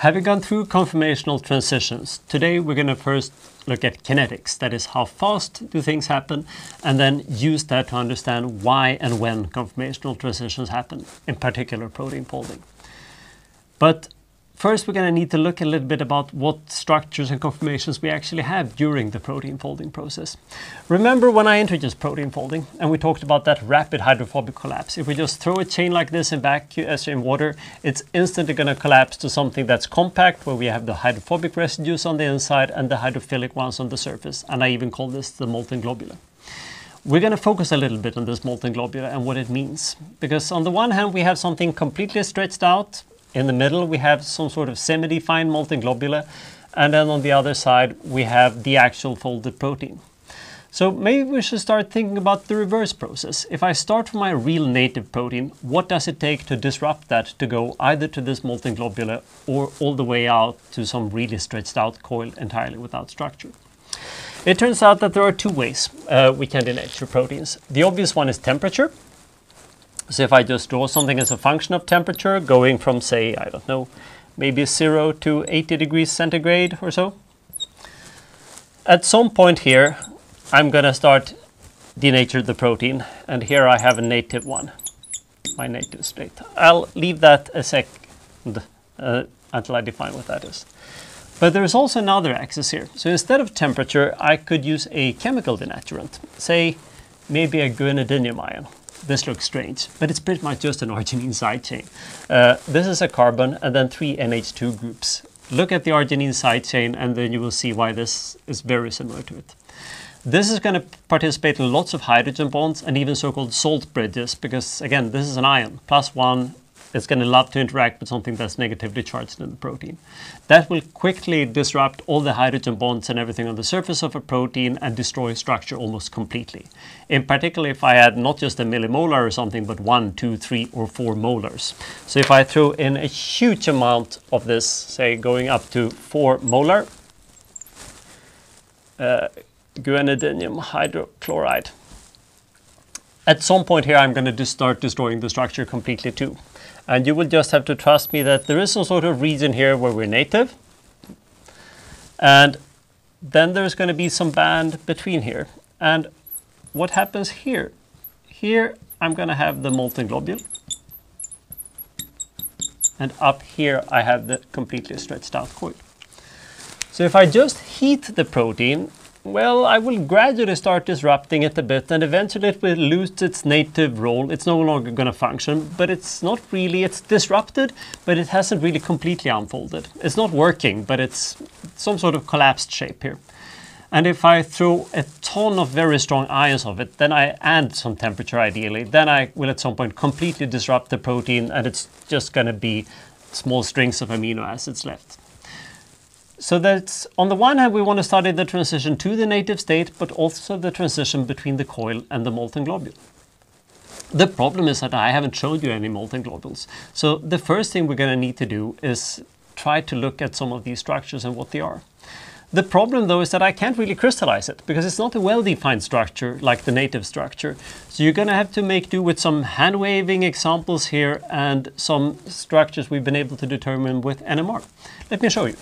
Having gone through conformational transitions, today we're going to first look at kinetics, that is how fast do things happen, and then use that to understand why and when conformational transitions happen, in particular protein folding. But First, we're going to need to look a little bit about what structures and conformations we actually have during the protein folding process. Remember when I introduced protein folding and we talked about that rapid hydrophobic collapse. If we just throw a chain like this in vacuum as in water, it's instantly going to collapse to something that's compact where we have the hydrophobic residues on the inside and the hydrophilic ones on the surface. And I even call this the molten globule. We're going to focus a little bit on this molten globule and what it means. Because on the one hand, we have something completely stretched out, in the middle, we have some sort of semi-defined molten globule, and then on the other side, we have the actual folded protein. So maybe we should start thinking about the reverse process. If I start from my real native protein, what does it take to disrupt that to go either to this molten globule or all the way out to some really stretched out coil entirely without structure? It turns out that there are two ways uh, we can denature proteins. The obvious one is temperature, so if I just draw something as a function of temperature going from say, I don't know, maybe 0 to 80 degrees centigrade or so. At some point here, I'm going to start denature the protein, and here I have a native one, my native state. I'll leave that a second uh, until I define what that is. But there's also another axis here. So instead of temperature, I could use a chemical denaturant, say maybe a guanidinium ion this looks strange, but it's pretty much just an arginine side chain. Uh, this is a carbon and then three NH2 groups. Look at the arginine side chain and then you will see why this is very similar to it. This is going to participate in lots of hydrogen bonds and even so-called salt bridges because again, this is an ion, plus one it's going to love to interact with something that's negatively charged in the protein. That will quickly disrupt all the hydrogen bonds and everything on the surface of a protein and destroy structure almost completely. In particular, if I had not just a millimolar or something, but one, two, three, or four molars. So if I throw in a huge amount of this, say going up to four molar, uh, guanidinium hydrochloride, at some point here, I'm going to start destroying the structure completely too. And you will just have to trust me that there is some sort of region here where we're native. And then there's going to be some band between here. And what happens here? Here, I'm going to have the molten globule. And up here, I have the completely stretched out coil. So if I just heat the protein, well, I will gradually start disrupting it a bit and eventually it will lose its native role. It's no longer going to function, but it's not really, it's disrupted, but it hasn't really completely unfolded. It's not working, but it's some sort of collapsed shape here. And if I throw a ton of very strong ions of it, then I add some temperature ideally, then I will at some point completely disrupt the protein and it's just going to be small strings of amino acids left. So that's on the one hand, we want to study the transition to the native state, but also the transition between the coil and the molten globule. The problem is that I haven't showed you any molten globules. So the first thing we're going to need to do is try to look at some of these structures and what they are. The problem though is that I can't really crystallize it because it's not a well-defined structure like the native structure. So you're going to have to make do with some hand-waving examples here and some structures we've been able to determine with NMR. Let me show you.